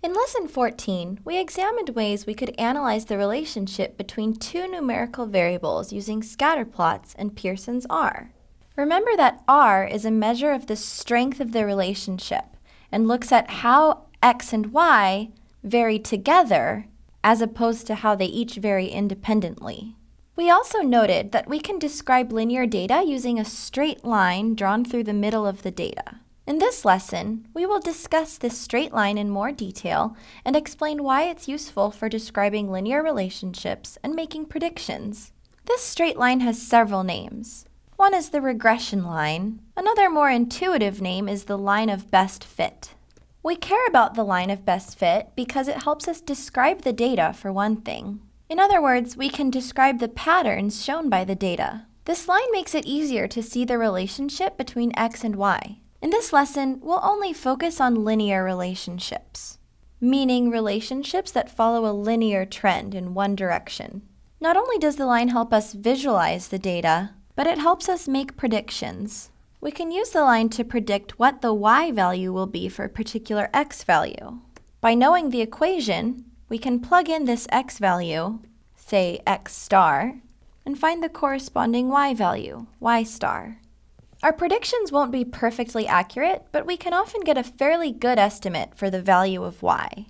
In Lesson 14, we examined ways we could analyze the relationship between two numerical variables using scatter plots and Pearson's R. Remember that R is a measure of the strength of the relationship and looks at how x and y vary together as opposed to how they each vary independently. We also noted that we can describe linear data using a straight line drawn through the middle of the data. In this lesson, we will discuss this straight line in more detail and explain why it's useful for describing linear relationships and making predictions. This straight line has several names. One is the regression line. Another more intuitive name is the line of best fit. We care about the line of best fit because it helps us describe the data for one thing. In other words, we can describe the patterns shown by the data. This line makes it easier to see the relationship between x and y. In this lesson, we'll only focus on linear relationships, meaning relationships that follow a linear trend in one direction. Not only does the line help us visualize the data, but it helps us make predictions. We can use the line to predict what the y value will be for a particular x value. By knowing the equation, we can plug in this x value, say x star, and find the corresponding y value, y star. Our predictions won't be perfectly accurate, but we can often get a fairly good estimate for the value of y.